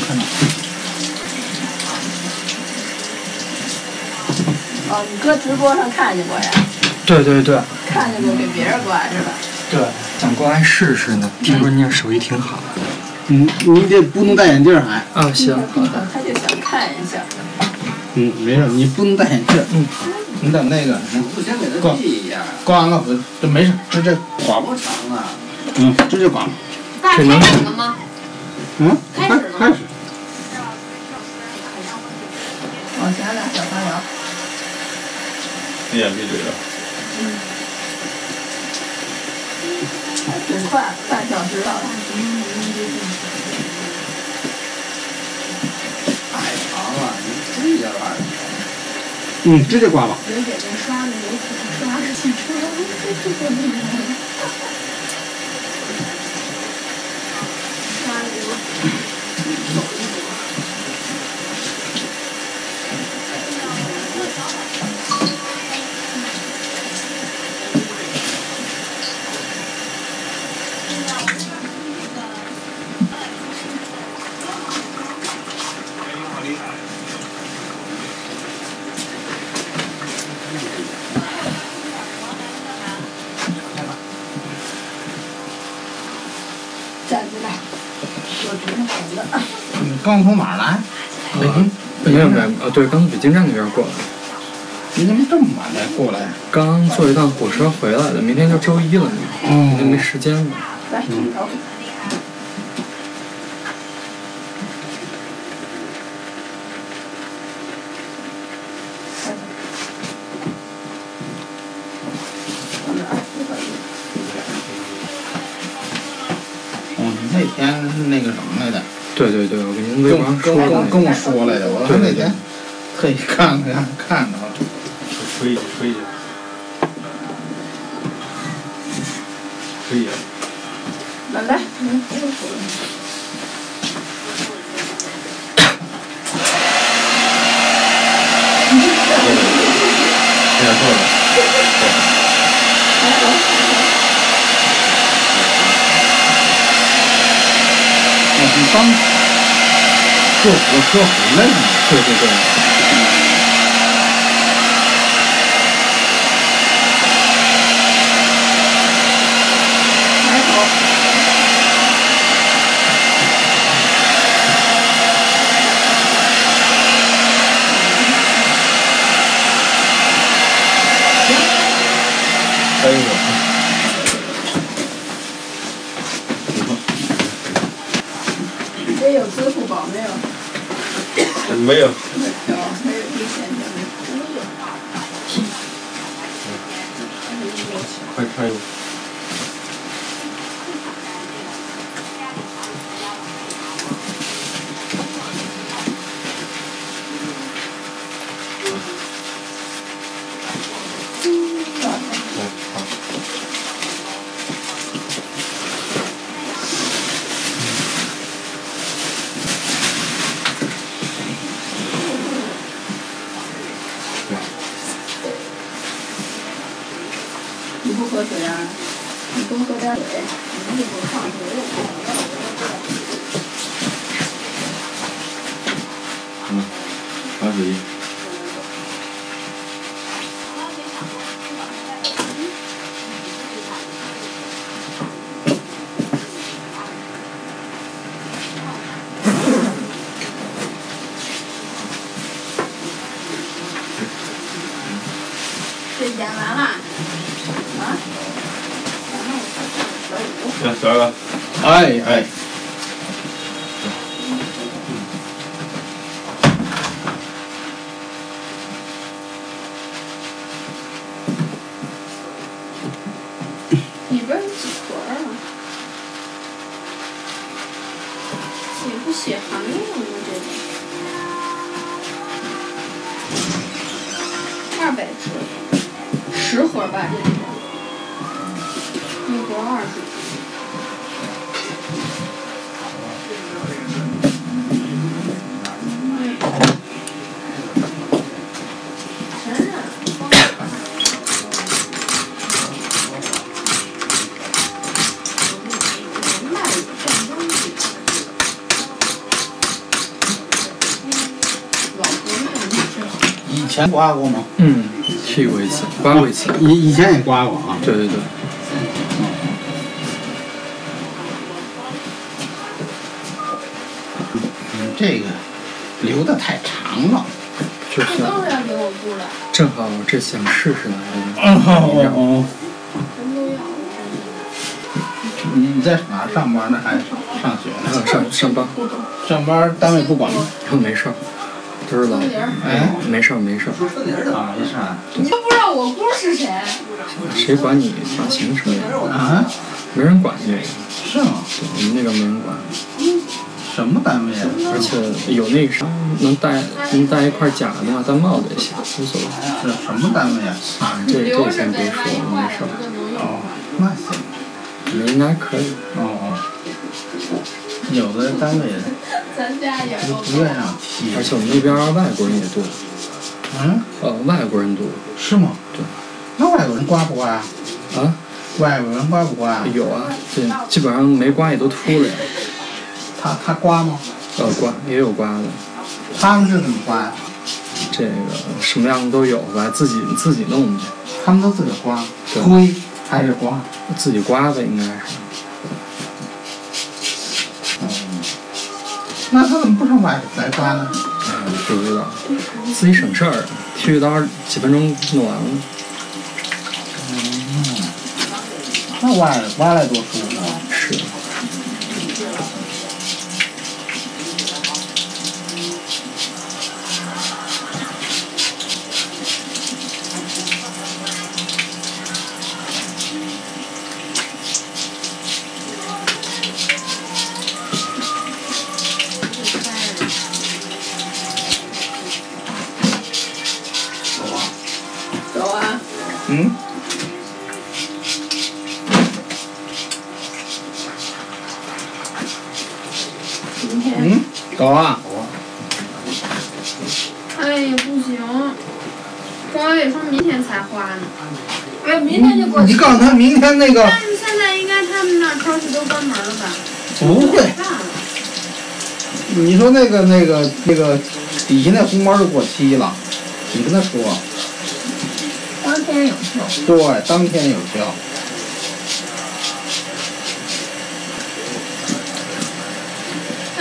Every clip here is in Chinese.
看到。哦，你搁直播上看见过呀？对对对看见过给别人刮是吧？对，想过来试试呢。听说你这手艺挺好。嗯，你得不能戴眼镜还。啊，行，好的。他就想看一下。嗯，没事，你不能戴眼镜。嗯。你等那个，我先给他记一下。刮完了这没事，这这刮。不长啊？嗯，这就刮。大开始了吗？嗯，开始了。开始。往前来，小朋友。你眼闭嘴了。嗯。挺快，半小时到了。太长了，你这玩意儿。嗯，直接刮吧。刷的有挺刷的汽车，刷的有手艺。站起来，我直着走的。你刚从哪儿来？北京，北京那边啊，对，刚从北京站那边过来。你怎么这么晚才过来？刚坐一趟火车回来的，明天就周一了呢，哦就没时间了。来，低头。哦，那天那个什么来着？对对您微跟博上跟跟跟我说来着，我说那天特意看看看着了。吹吹一下。吹一下。来来，嗯，不用说了。这样坐着。我是刚坐火车回来的。对对对。抬头。哎呦。这有支付宝没有？没有。有，没有一千的没有。快穿衣服。你不喝水啊？你多喝点水，你一会儿放水。嗯，拿水演完了。啊？行，小二哥。哎哎。里边有几盒啊？也不写含量啊，这个。二百只，十盒吧，这里边。一盒二十。前刮过吗？嗯，去过一次，刮过一次。以以前也刮过啊。对对对，嗯这个留的太长了。就是这都是要给我布的，正好这想试试呢。哦全都要。你你在哪上班呢？还是上学啊呢？上上班上班单位不管吗？没事儿，都是老春玲儿，哎，没事儿没事儿，说春玲的啊，没事啊。你都不知道我姑是谁，谁管你发型什么的？啊？没人管这个，是吗？我们那边没人管，什么单位啊？而且有那个啥能戴能戴一块假的，戴帽子也行，无所谓。是什么单位啊？啊，这这先别说，没事。哦，那行。你应该可以。哦哦。有的单位咱家也够不不愿意让剃。而且我们那边外国人也多，嗯，呃，外国人多是吗？对。那外国人刮不刮啊？啊，外国人刮不刮呀？有啊，这基本上没刮也都秃了呀。他他刮吗？呃，刮也有刮的，他们是怎么刮呀？这个什么样的都有吧，自己自己弄的，他们都自个儿刮，对推还是刮？自己刮的应该是。那他怎么不上外头来刮呢？嗯，不知道，自己省事儿，剃须刀几分钟弄完了。嗯那外头刮来多舒服啊！是。走啊！嗯。明天，嗯，走啊！哎呀，不行，庄伟说明天才花呢。哎，明天就过去。你告诉他明天那个但是现在应该他们那儿超市都关门了吧？不会。你说那个那个那个底下那红包都过期了，你跟他说。当天有效。对，当天有效。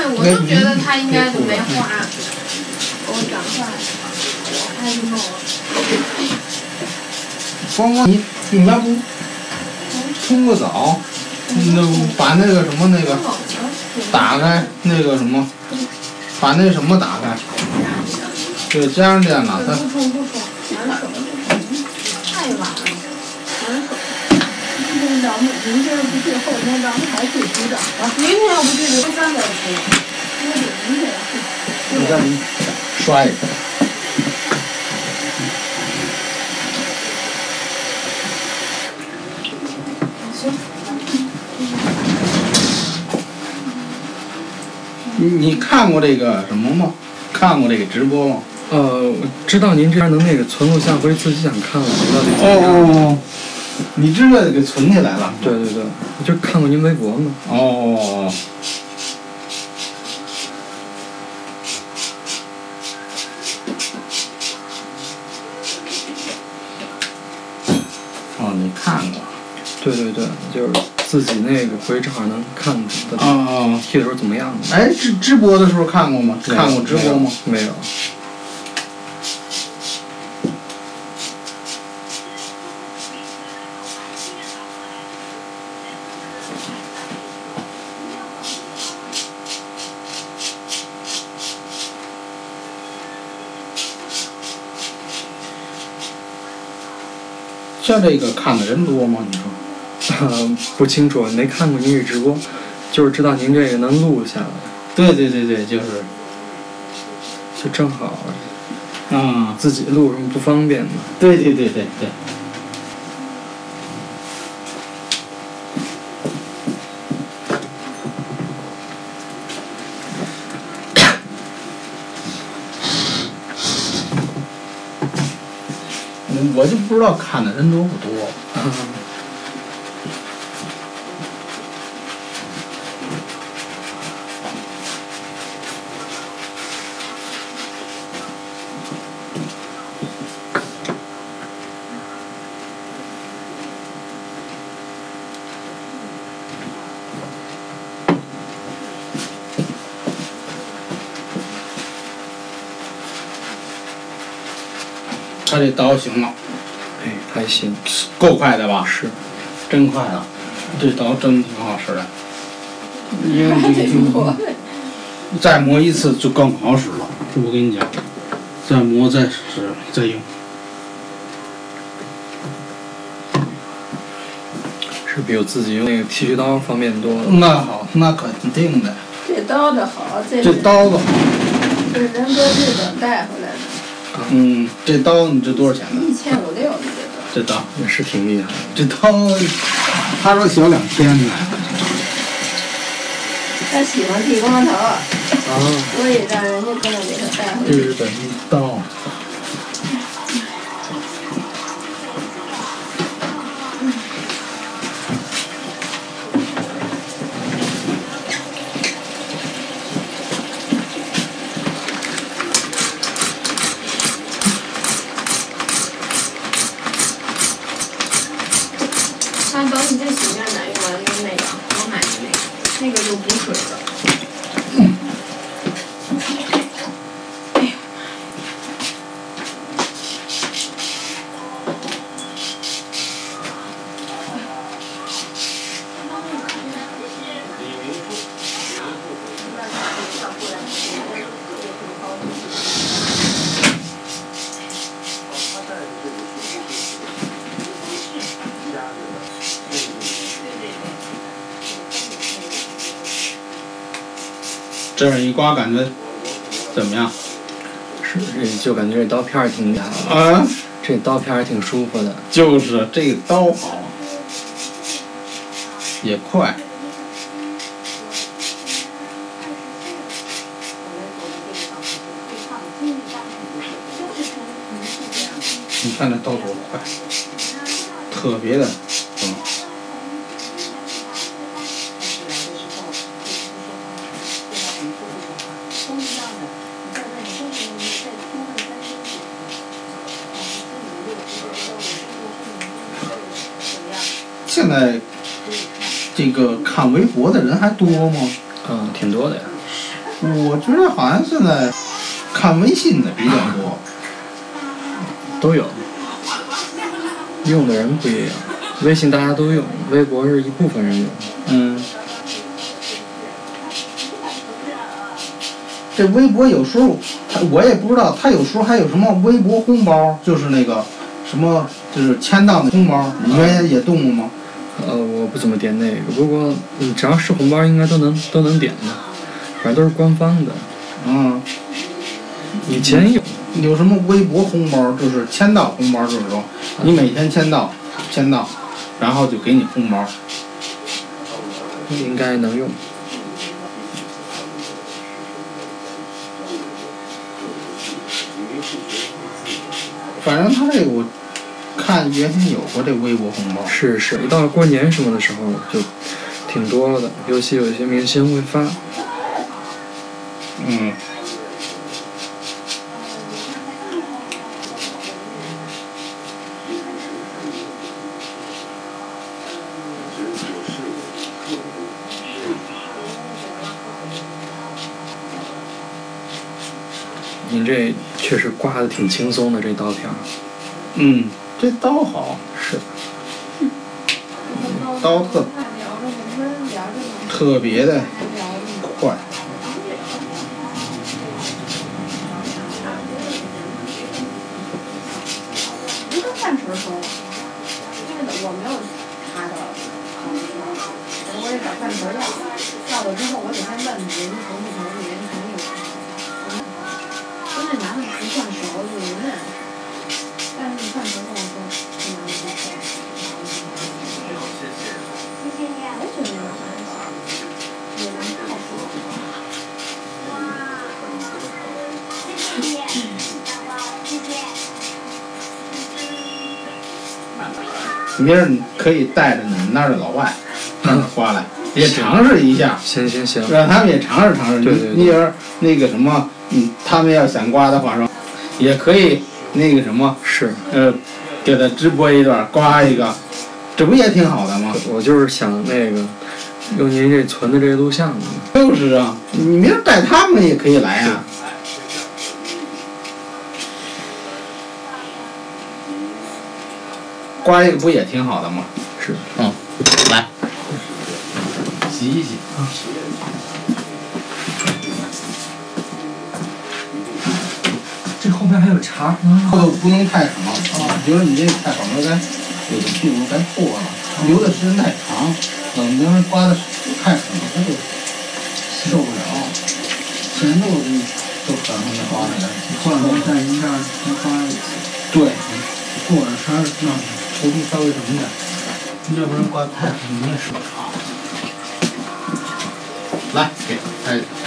我就觉得他应该没花，我赶快，我开始弄了。光光你你要不冲个澡，那把那个什么那个打开那个什么，把那什么打开，对，加上电脑，它不冲不冲，难受，太晚了，难受。今天咱们明天不去，后天咱们还去组长啊。明天要不去，周三再去。那得明天去。你再刷一下。你你看过这个什么吗？看过这个直播吗？呃，知道您这边能那个存录像，回去自己想看了，知道这怎么样？哦，你知道给存起来了？对对对，我就看过您微博嘛。哦。哦，你看过？对对对，就是自己那个回正好能看哦哦。剃的时候怎么样的。哎，直直播的时候看过吗？看过直播吗？没有。像这个看的人多吗？你说？呃，不清楚，没看过您这直播，就是知道您这个能录下来。对对对对，就是。就正好。啊。自己录什么不方便嘛？对对对对对。我就不知道看的人多不多。他这刀行吗？还行，够快的吧？是，真快啊，这刀真挺好使的。因为还 这个得磨。再磨一次就更好使了，这我跟你讲，再磨再使再用。是比我自己用那个剃须刀方便多了。那好，那肯定的。这刀子好，这这刀子好，这人搁日本带回来的，嗯，这刀你这多少钱呢？这刀。也是挺厉害的。这刀，他说小两天呢。他喜欢剃光头，啊，所以让人家给我给他带回去。日本刀，但等你这洗面奶用完，用那个我买的那个，那个就补水的。这样一刮感觉怎么样？是，这就感觉这刀片儿挺厉害的，啊，这刀片儿挺舒服的。就是这个刀好，也快。你看这刀多快，特别的现在这个看微博的人还多吗？嗯，挺多的呀。我觉得好像现在看微信的比较多。都有，用的人不一样。微信大家都用，微博是一部分人用。嗯。这微博有时候，他我也不知道，他有时候还有什么微博红包，就是那个什么，就是签到的红包，你原来也动过吗？呃，我不怎么点那个，不过你，只要是红包，应该都能都能点的，反正都是官方的。嗯，以前有，有什么微博红包，就是签到红包，就是说你每天签到，签到，然后就给你红包。应该能用。反正他这个我看原先有过这微博红包。是是，一到了过年什么的时候就挺多的，尤其有一些明星会发。嗯。您这确实刮的挺轻松的，这刀片儿。嗯，这刀好，是。刀特特别的明儿你可以带着你们那儿的老外，让他刮来，也尝试一下，行行行，让他们也尝试尝试。对对对你你要是那个什么，嗯，他们要想刮的话说，也可以那个什么，是呃，给他直播一段，刮一个，这不也挺好的吗？我就是想那个用您这存的这个录像呢。就是啊，你明儿带他们也可以来呀、刮这个不也挺好的吗？是。嗯，来，洗一洗。这后面还有茬。后头不能太长，比如说你这个太长了，该有的屁股该破了，留的时间太长，等别人刮的太狠了，他就受不了。前头就就可能就刮下来，换了再一下再刮一次。对，过了它让头皮稍微什么点，要不然刮太狠你也受不了。来，给哎。